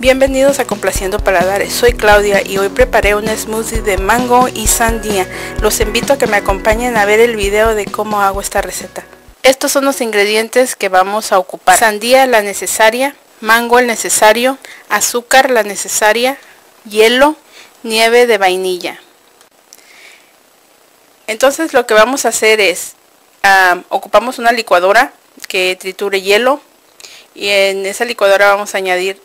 Bienvenidos a Complaciendo Paladares, soy Claudia y hoy preparé un smoothie de mango y sandía. Los invito a que me acompañen a ver el video de cómo hago esta receta. Estos son los ingredientes que vamos a ocupar. Sandía la necesaria, mango el necesario, azúcar la necesaria, hielo, nieve de vainilla. Entonces lo que vamos a hacer es, ah, ocupamos una licuadora que triture hielo y en esa licuadora vamos a añadir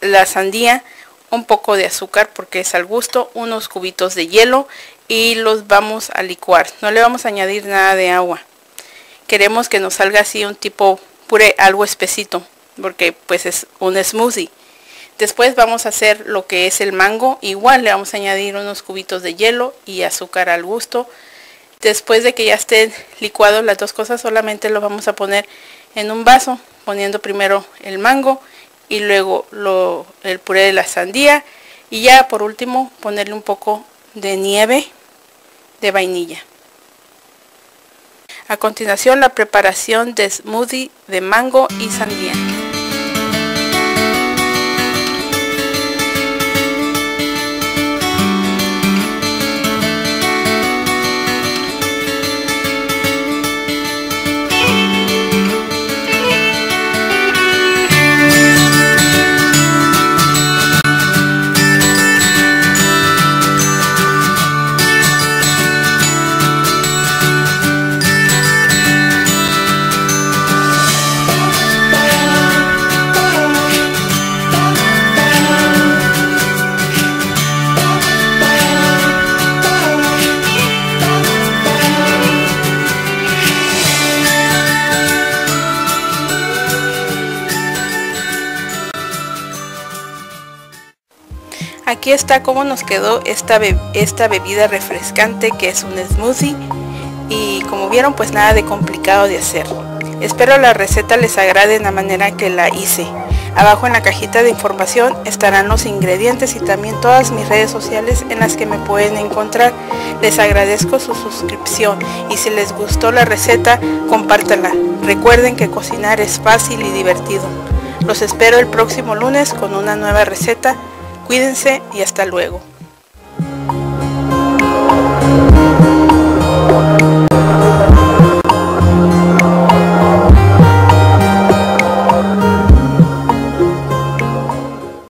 la sandía, un poco de azúcar porque es al gusto, unos cubitos de hielo y los vamos a licuar. No le vamos a añadir nada de agua. Queremos que nos salga así un tipo puré, algo espesito, porque pues es un smoothie. Después vamos a hacer lo que es el mango. Igual le vamos a añadir unos cubitos de hielo y azúcar al gusto. Después de que ya estén licuados las dos cosas, solamente lo vamos a poner en un vaso, poniendo primero el mango y luego lo, el puré de la sandía y ya por último ponerle un poco de nieve de vainilla. A continuación la preparación de smoothie de mango y sandía. Aquí está cómo nos quedó esta, esta bebida refrescante que es un smoothie y como vieron pues nada de complicado de hacer. Espero la receta les agrade en la manera que la hice. Abajo en la cajita de información estarán los ingredientes y también todas mis redes sociales en las que me pueden encontrar. Les agradezco su suscripción y si les gustó la receta, compártanla. Recuerden que cocinar es fácil y divertido. Los espero el próximo lunes con una nueva receta Cuídense y hasta luego.